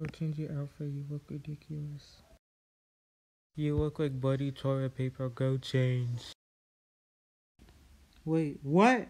Go change your outfit. You look ridiculous. You look like Buddy toilet paper. Go change. Wait, what?